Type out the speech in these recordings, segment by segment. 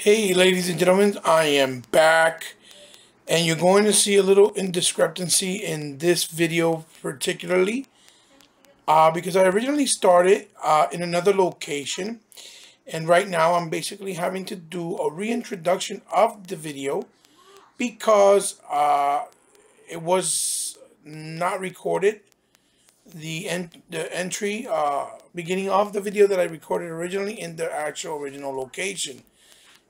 Hey, ladies and gentlemen, I am back. And you're going to see a little indiscrepancy in this video particularly. Uh, because I originally started uh, in another location. And right now I'm basically having to do a reintroduction of the video. Because uh, it was not recorded. The, en the entry uh, beginning of the video that I recorded originally in the actual original location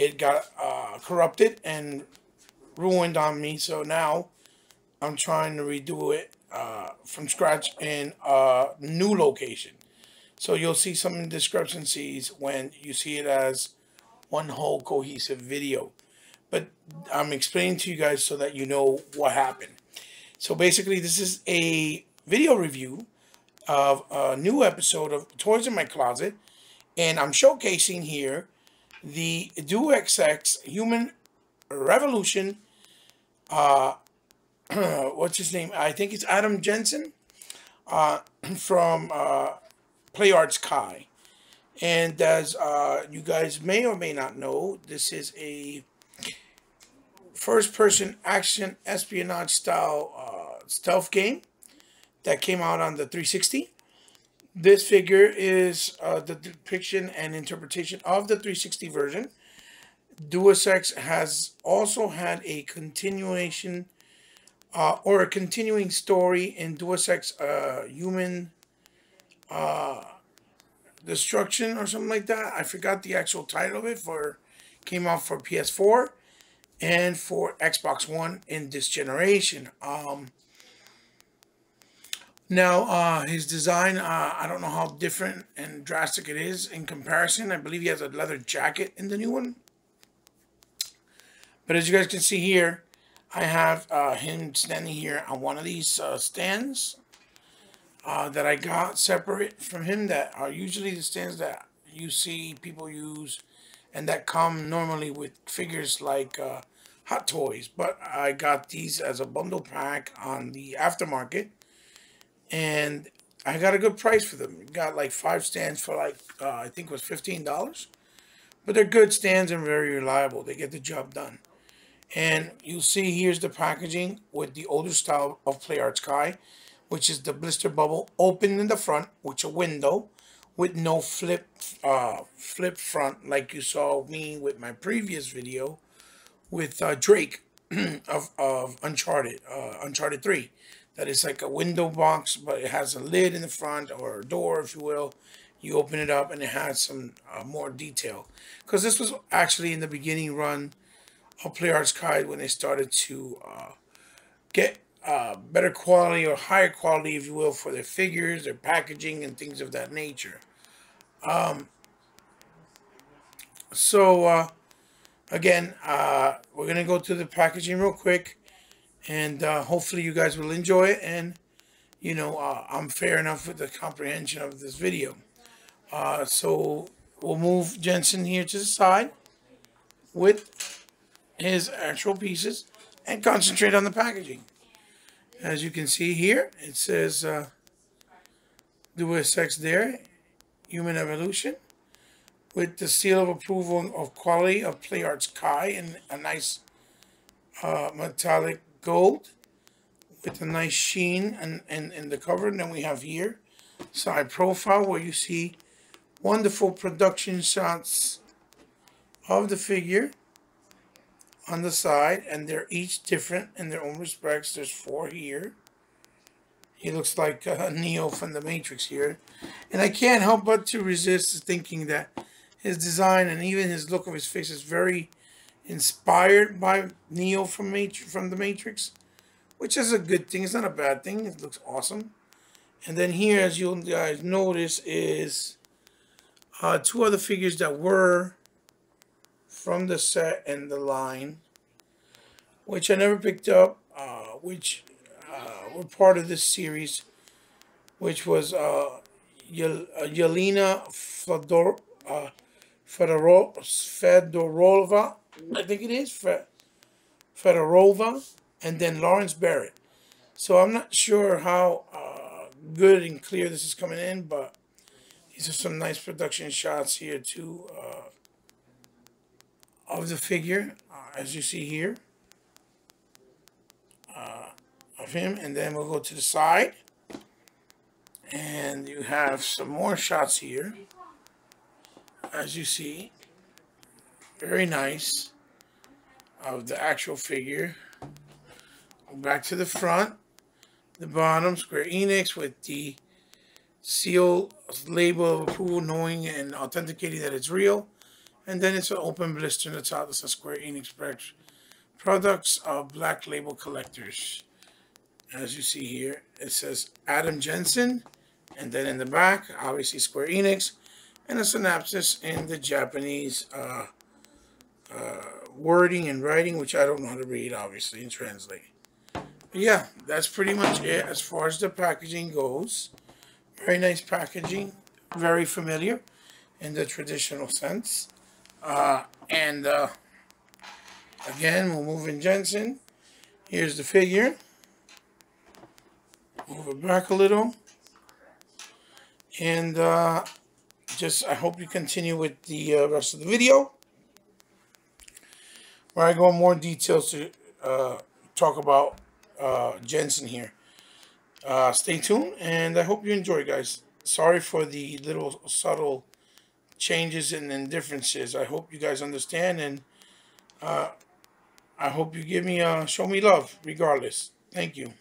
it got uh, corrupted and ruined on me. So now I'm trying to redo it uh, from scratch in a new location. So you'll see some discrepancies when you see it as one whole cohesive video. But I'm explaining to you guys so that you know what happened. So basically this is a video review of a new episode of Toys in My Closet. And I'm showcasing here the Deus Ex Human Revolution. Uh, what's his name? I think it's Adam Jensen uh, from uh, Play Arts Kai. And as uh, you guys may or may not know, this is a first-person action espionage style uh, stealth game that came out on the 360. This figure is uh, the depiction and interpretation of the 360 version. Deus Ex has also had a continuation uh, or a continuing story in Deus Ex uh, Human uh, Destruction or something like that. I forgot the actual title of it for came out for PS4 and for Xbox One in this generation. Um, now, uh, his design, uh, I don't know how different and drastic it is in comparison. I believe he has a leather jacket in the new one. But as you guys can see here, I have uh, him standing here on one of these uh, stands uh, that I got separate from him that are usually the stands that you see people use and that come normally with figures like uh, Hot Toys. But I got these as a bundle pack on the aftermarket and I got a good price for them. Got like five stands for like uh, I think it was fifteen dollars, but they're good stands and very reliable. They get the job done. And you'll see here's the packaging with the older style of Play Arts Kai, which is the blister bubble open in the front, with a window, with no flip uh, flip front like you saw me with my previous video with uh, Drake of, of Uncharted, uh, Uncharted 3 that is like a window box, but it has a lid in the front or a door, if you will. You open it up and it has some uh, more detail. Because this was actually in the beginning run of Play Arts Kai when they started to uh, get uh, better quality or higher quality, if you will, for their figures, their packaging, and things of that nature. Um, so, uh, again, uh, we're going to go to the packaging real quick and uh, hopefully you guys will enjoy it and you know uh, I'm fair enough with the comprehension of this video. Uh, so we'll move Jensen here to the side with his actual pieces and concentrate on the packaging. As you can see here it says uh, Deus Ex there Human Evolution with the seal of approval of quality of Play Arts Kai and a nice uh, metallic gold with a nice sheen and, and, and the cover. And then we have here side profile where you see wonderful production shots of the figure on the side and they're each different in their own respects. There's four here. He looks like uh, Neo from the Matrix here. And I can't help but to resist thinking that his design and even his look of his face is very inspired by Neo from Matri from the Matrix, which is a good thing. It's not a bad thing. It looks awesome. And then here, as you guys notice, is uh, two other figures that were from the set and the line, which I never picked up, uh, which uh, were part of this series, which was uh, Yelena Fedor, uh, Fedorova I think it is, Fedorova, and then Lawrence Barrett. So I'm not sure how uh, good and clear this is coming in, but these are some nice production shots here too uh, of the figure, uh, as you see here, uh, of him. And then we'll go to the side. And you have some more shots here, as you see. Very nice of the actual figure. Back to the front, the bottom, Square Enix with the seal label of approval, knowing and authenticating that it's real. And then it's an open blister in the top that says Square Enix products of Black Label Collectors. As you see here, it says Adam Jensen. And then in the back, obviously Square Enix. And a synopsis in the Japanese uh, uh, wording and writing, which I don't know how to read, obviously, and translate. But yeah, that's pretty much it as far as the packaging goes. Very nice packaging, very familiar in the traditional sense. Uh, and uh, again, we'll move in Jensen. Here's the figure. Move it back a little. And uh, just, I hope you continue with the uh, rest of the video. Where I go in more details to uh, talk about uh, Jensen here. Uh, stay tuned, and I hope you enjoy, guys. Sorry for the little subtle changes and, differences. I hope you guys understand, and uh, I hope you give me, uh, show me love, regardless. Thank you.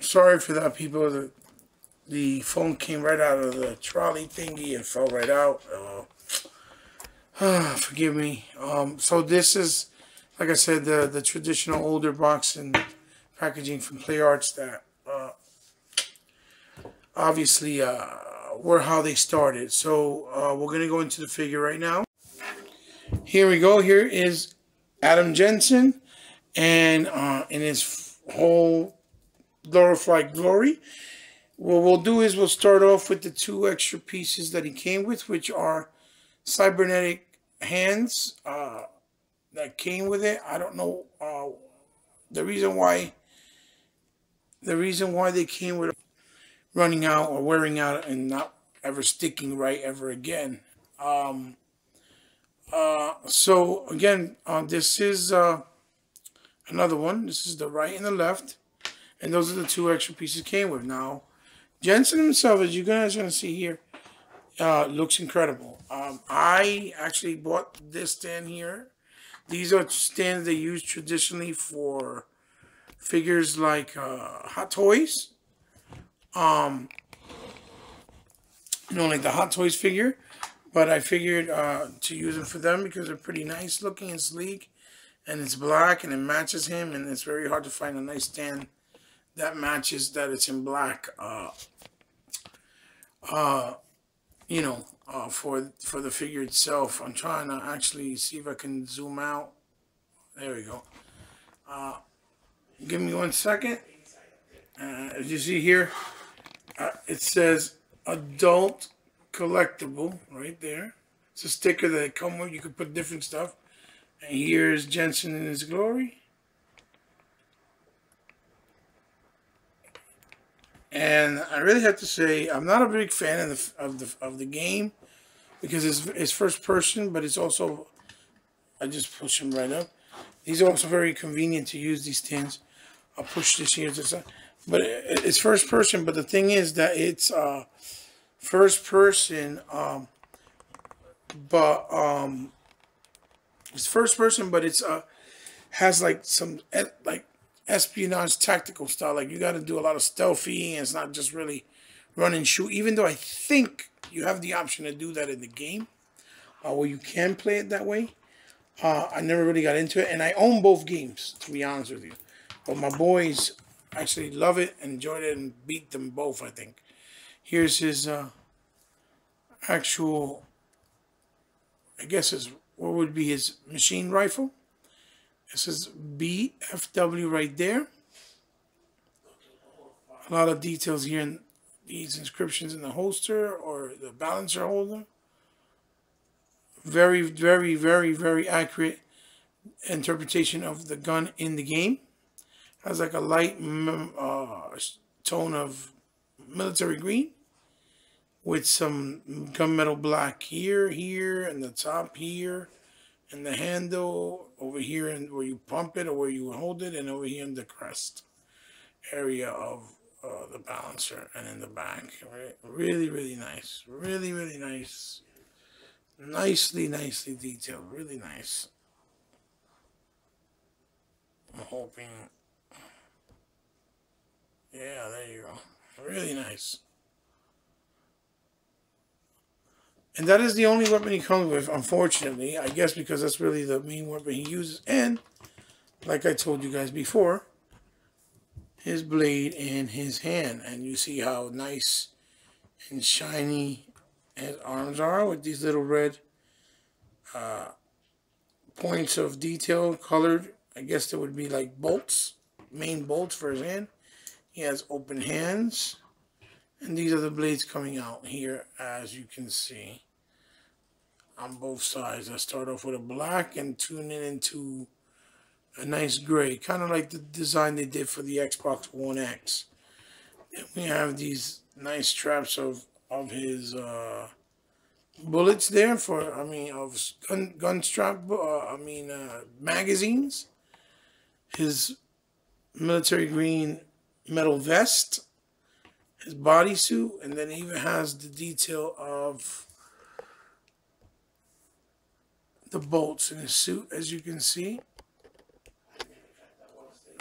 Sorry for that, people. The, the phone came right out of the trolley thingy and fell right out. Forgive me. Um, so this is, like I said, the, the traditional older box and packaging from Play Arts that uh, obviously uh, were how they started. So uh, we're going to go into the figure right now. Here we go. Here is Adam Jensen and uh, in his whole glorified glory. What we'll do is we'll start off with the two extra pieces that he came with, which are cybernetic hands uh, that came with it. I don't know uh, the reason why the reason why they came with running out or wearing out and not ever sticking right ever again. Um, uh, so again, uh, this is uh, another one. This is the right and the left. And those are the two extra pieces came with. Now, Jensen himself, as you guys are going to see here, uh, looks incredible. Um, I actually bought this stand here. These are stands they use traditionally for figures like uh, Hot Toys. Um, you know, like the Hot Toys figure. But I figured uh, to use them for them because they're pretty nice looking and sleek. And it's black and it matches him. And it's very hard to find a nice stand that matches that it's in black. Uh, uh, you know, uh, for for the figure itself. I'm trying to actually see if I can zoom out. There we go. Uh, Give me one second. Uh, as you see here, uh, it says adult collectible right there. It's a sticker that come with. You can put different stuff. And here's Jensen in his glory. And I really have to say, I'm not a big fan of the of the of the game because it's it's first person, but it's also I just push him right up. These are also very convenient to use these tins. I'll push this here to side. But it's first person. But the thing is that it's uh, first person. Um, but um, it's first person, but it's uh, has like some like espionage tactical style. Like you got to do a lot of stealthy, and it's not just really run and shoot. Even though I think you have the option to do that in the game, uh, where you can play it that way. Uh, I never really got into it, and I own both games, to be honest with you. But my boys actually love it, enjoyed it, and beat them both, I think. Here's his uh, actual, I guess his what would be his machine rifle. This is BFW right there. A lot of details here in these inscriptions in the holster or the balancer holder. Very, very, very, very accurate interpretation of the gun in the game has like a light uh, tone of military green with some gunmetal black here, here, and the top here, and the handle over here, and where you pump it or where you hold it, and over here in the crest area of uh, the balancer and in the back. Right? Really, really nice. Really, really nice. Nicely, nicely detailed. Really nice. I'm hoping. Yeah, there you go. Really nice. And that is the only weapon he comes with, unfortunately. I guess because that's really the main weapon he uses. And, like I told you guys before, his blade in his hand. And you see how nice and shiny his arms are with these little red uh, points of detail colored. I guess there would be like bolts, main bolts for his hand. He has open hands. And these are the blades coming out here, as you can see, on both sides. I start off with a black and tune it into a nice gray, kind of like the design they did for the Xbox One X. We have these nice straps of, of his uh, bullets there for, I mean, of gun, gun strap, uh, I mean, uh, magazines. His military green metal vest, his bodysuit, and then even has the detail of the bolts in his suit, as you can see.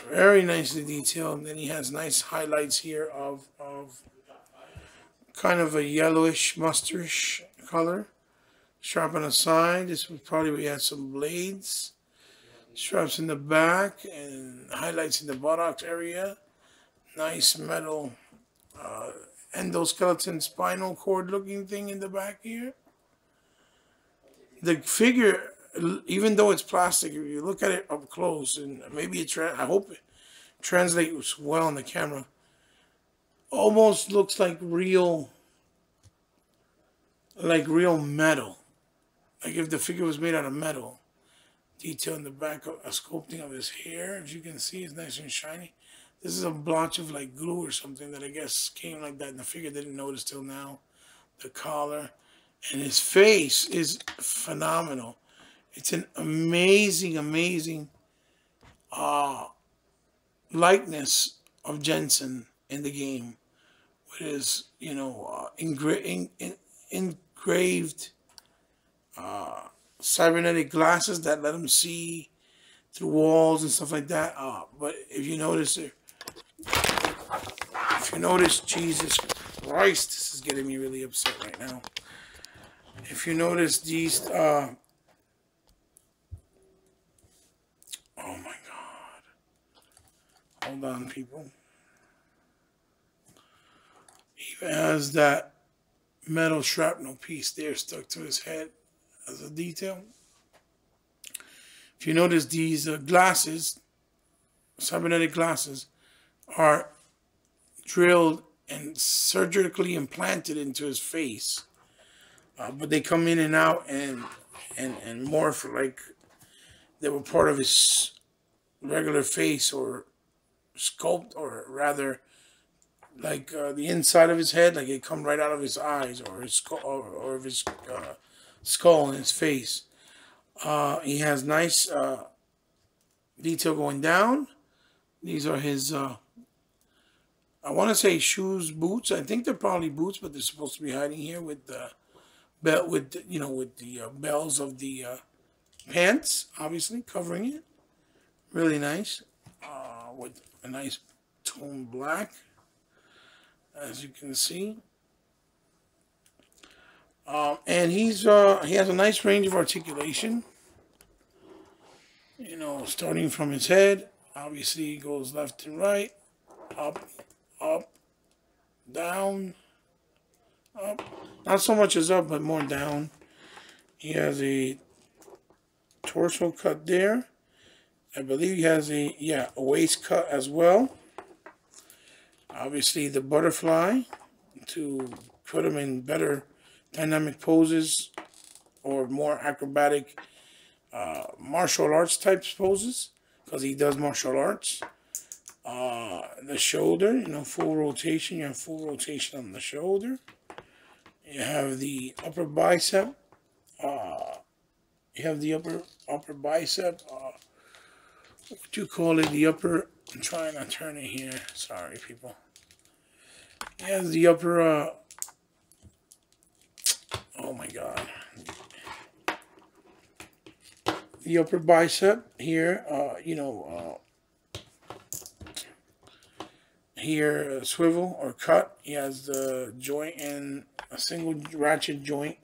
Very nicely detailed. And then he has nice highlights here of, of kind of a yellowish, mustardish color. Strap on the side. This was probably where he had some blades. Straps in the back and highlights in the buttocks area nice metal uh, endoskeleton spinal cord looking thing in the back here. The figure, even though it's plastic, if you look at it up close, and maybe it, I hope it translates well on the camera, almost looks like real, like real metal. Like if the figure was made out of metal. Detail in the back, of, a sculpting of his hair, as you can see, is nice and shiny. This is a blotch of like glue or something that I guess came like that and the figure didn't notice till now. The collar. And his face is phenomenal. It's an amazing, amazing uh, likeness of Jensen in the game. With his, you know, uh, engra in, in, engraved uh, cybernetic glasses that let him see through walls and stuff like that. Uh, but if you notice, if you notice, Jesus Christ, this is getting me really upset right now. If you notice these, uh, oh my God. Hold on, people. He has that metal shrapnel piece there stuck to his head as a detail. If you notice these uh, glasses, cybernetic glasses, are drilled and surgically implanted into his face. Uh, but they come in and out and and and morph like they were part of his regular face or sculpt or rather like uh, the inside of his head like it come right out of his eyes or his skull or, or his uh, skull and his face uh, he has nice uh, detail going down these are his uh, I want to say shoes, boots. I think they're probably boots, but they're supposed to be hiding here with the belt, with you know, with the uh, bells of the uh, pants, obviously covering it. Really nice, uh, with a nice tone black, as you can see. Um, and he's uh, he has a nice range of articulation. You know, starting from his head, obviously he goes left and right, up up, down, up. Not so much as up, but more down. He has a torso cut there. I believe he has a, yeah, a waist cut as well. Obviously the butterfly to put him in better dynamic poses or more acrobatic uh, martial arts type poses because he does martial arts uh, the shoulder, you know, full rotation. You have full rotation on the shoulder. You have the upper bicep. Uh, you have the upper upper bicep. Uh, what do you call it? The upper. I'm trying to turn it here. Sorry, people. You have the upper. Uh, oh my God. The upper bicep here. Uh, you know. Uh, here, uh, swivel or cut. He has the joint and a single ratchet joint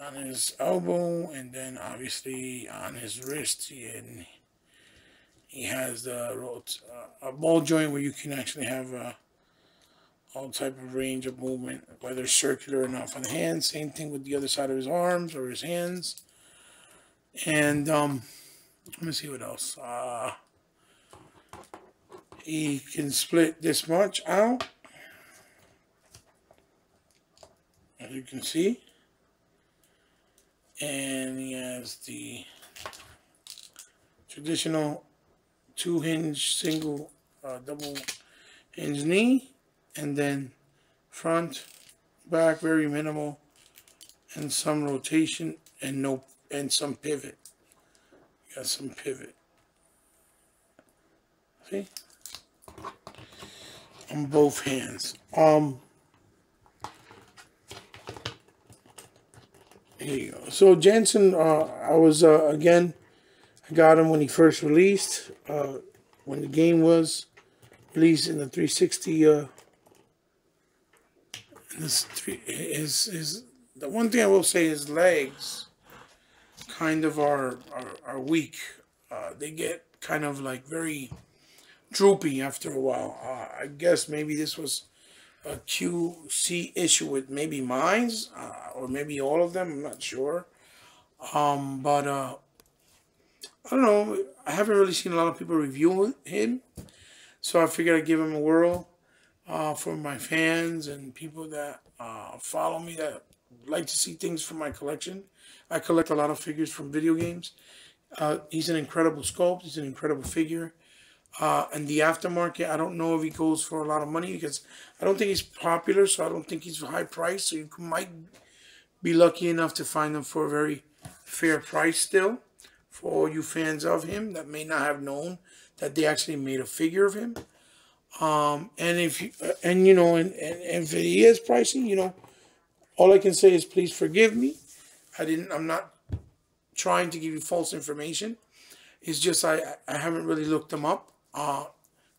on his elbow and then obviously on his wrist and he has the uh, a ball joint where you can actually have uh, all type of range of movement whether circular or not for the hands same thing with the other side of his arms or his hands and um let me see what else uh he can split this much out. As you can see. And he has the traditional two hinge single uh, double hinge knee. And then front back very minimal and some rotation and no and some pivot. Got some pivot. See on both hands um Here you go. So Jensen, uh, I was uh, again, I got him when he first released. Uh, when the game was released in the 360. Uh, this three is is the one thing I will say is legs kind of are are, are weak. Uh, they get kind of like very droopy after a while. Uh, I guess maybe this was a QC issue with maybe mines uh, or maybe all of them. I'm not sure. Um, but uh, I don't know. I haven't really seen a lot of people review him, so I figured I'd give him a whirl uh, for my fans and people that uh, follow me that like to see things from my collection. I collect a lot of figures from video games. Uh, he's an incredible sculpt. He's an incredible figure. Uh, and the aftermarket, I don't know if he goes for a lot of money because I don't think he's popular, so I don't think he's high price. So you might be lucky enough to find him for a very fair price still. For all you fans of him that may not have known that they actually made a figure of him. Um, and if you, uh, and you know, and, and, and if he is pricey, you know, all I can say is please forgive me. I didn't, I'm not trying to give you false information. It's just I, I haven't really looked them up uh,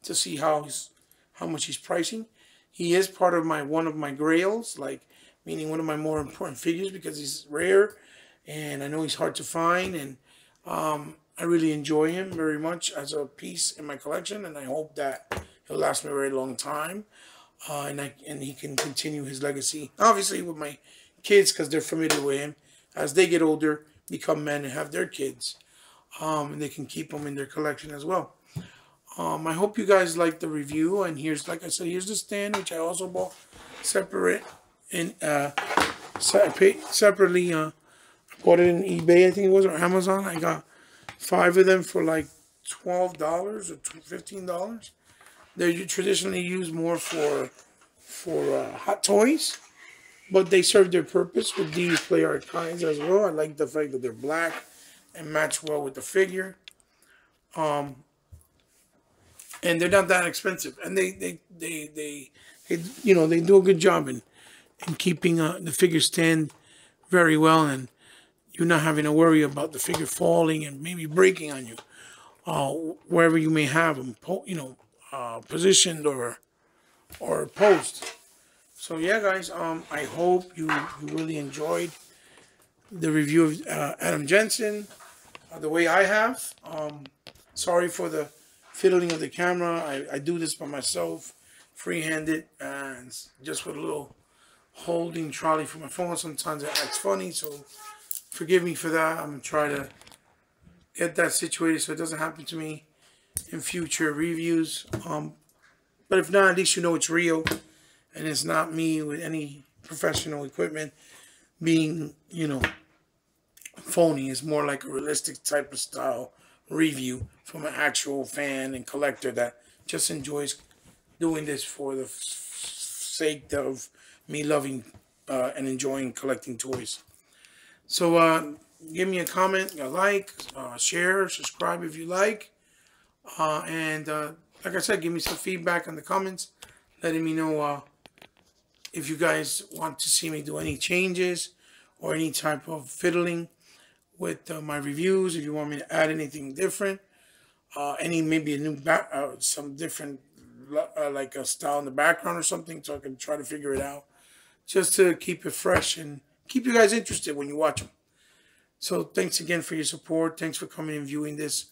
to see how he's how much he's pricing. He is part of my one of my grails, like meaning one of my more important figures because he's rare, and I know he's hard to find, and um, I really enjoy him very much as a piece in my collection, and I hope that he'll last me a very long time, uh, and I and he can continue his legacy. Obviously, with my kids because they're familiar with him. As they get older, become men and have their kids, um, and they can keep them in their collection as well. Um, I hope you guys like the review. And here's, like I said, here's the stand, which I also bought separate in uh, separately. Uh, bought it in eBay, I think it was, or Amazon. I got five of them for like twelve dollars or fifteen dollars. They're traditionally used more for for uh, hot toys, but they serve their purpose with these play art kinds as well. I like the fact that they're black and match well with the figure. Um, and they're not that expensive, and they they they they, they you know they do a good job in in keeping uh, the figure stand very well, and you're not having to worry about the figure falling and maybe breaking on you, uh, wherever you may have them, you know, uh, positioned or or posed. So yeah, guys, um, I hope you, you really enjoyed the review of uh, Adam Jensen uh, the way I have. Um, sorry for the fiddling of the camera. I, I do this by myself, free-handed, and just with a little holding trolley for my phone. Sometimes it acts funny, so forgive me for that. I'm going to try to get that situated so it doesn't happen to me in future reviews. Um, but if not, at least you know it's real, and it's not me with any professional equipment being, you know, phony. It's more like a realistic type of style review from an actual fan and collector that just enjoys doing this for the sake of me loving uh, and enjoying collecting toys. So uh, give me a comment, a like, uh, share, subscribe if you like. Uh, and uh, like I said, give me some feedback in the comments, letting me know uh, if you guys want to see me do any changes or any type of fiddling with my reviews. If you want me to add anything different, uh, any maybe a new back, uh, some different uh, like a style in the background or something, so I can try to figure it out, just to keep it fresh and keep you guys interested when you watch them. So thanks again for your support. Thanks for coming and viewing this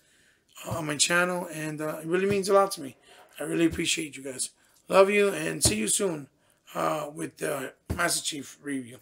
on my channel, and uh, it really means a lot to me. I really appreciate you guys. Love you, and see you soon uh, with the Master Chief review.